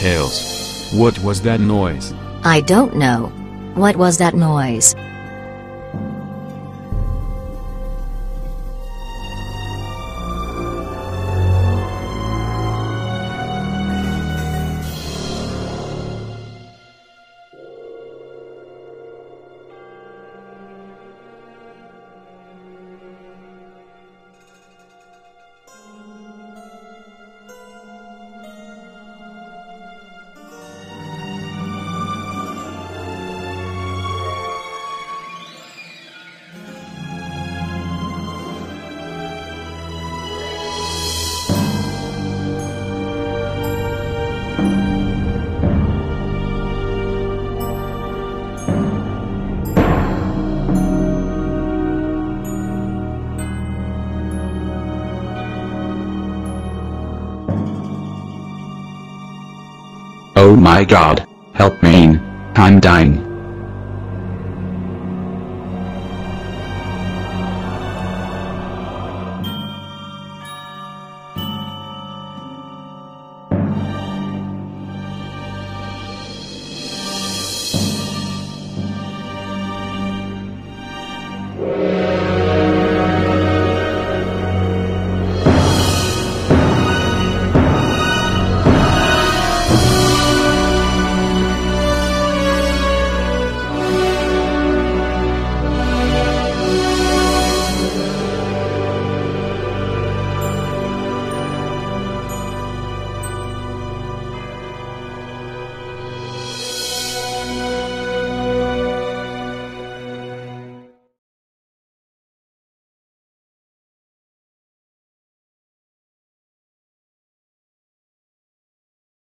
Tails. What was that noise? I don't know. What was that noise? Oh my god. Help me. I'm dying.